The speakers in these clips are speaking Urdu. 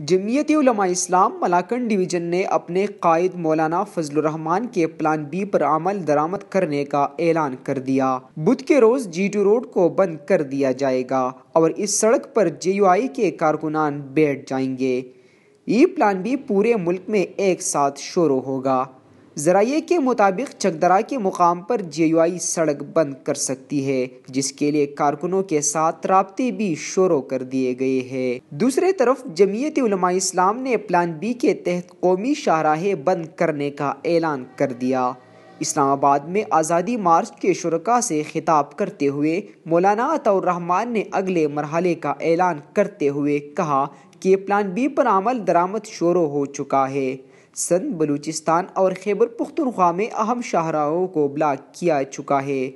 جمعیت علماء اسلام ملاکن ڈویژن نے اپنے قائد مولانا فضل الرحمان کے پلان بی پر عمل درآمد کرنے کا اعلان کر دیا۔ بدھ کے روز جی ٹو روڈ کو بند کر دیا جائے گا اور اس سڑک پر جے یو آئی کے کارکنان بیٹھ جائیں گے۔ یہ پلان بی پورے ملک میں ایک ساتھ شروع ہوگا۔ ذرائع کے مطابق چکدرا کے مقام پر جے یو آئی سڑک بند کر سکتی ہے، جس کے لیے کارکنوں کے ساتھ رابطے بھی شروع کر دیے گئے ہیں۔ دوسرے طرف، جمعیت علماء اسلام نے پلان بی کے تحت قومی شاہراہیں بند کرنے کا اعلان کر دیا۔ اسلام آباد میں آزادی مارچ کے شرکا سے خطاب کرتے ہوئے مولانا عطا الرحمان نے اگلے مرحلے کا اعلان کرتے ہوئے کہا کہ پلان بی پر عمل درآمد شروع ہو چکا ہے۔ سندھ بلوچستان اور خیبر پختونخوا میں اہم شاہراہوں کو بلاک کیا چکا ہے،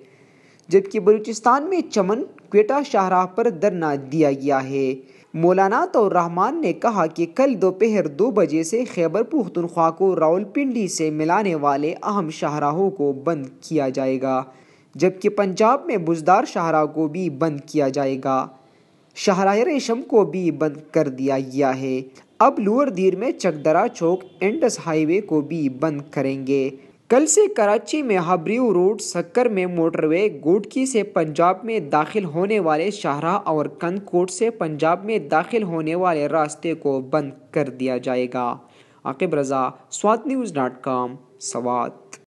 جبکہ بلوچستان میں چمن کوئٹہ شاہراہ پر دھرنا دیا گیا ہے۔ مولانا تو الرحمان نے کہا کہ کل دوپہر دو بجے سے خیبر پختونخوا کو راول پنڈی سے ملانے والے اہم شاہراہوں کو بند کیا جائے گا، جبکہ پنجاب میں بزدار شاہراہ کو بھی بند کیا جائے گا۔ شاہراہ ریشم کو بھی بند کر دیا گیا ہے۔ اب لوور دیر میں چکدرا چوک انڈس ہائی وے کو بھی بند کریں گے۔ کل سے کراچی میں ہبریو روڈ سکر میں موٹر وے، گوٹکی سے پنجاب میں داخل ہونے والے شاہراہ اور کند کوٹ سے پنجاب میں داخل ہونے والے راستے کو بند کر دیا جائے گا۔ Aqib Raza, Swat news dot com, Swat.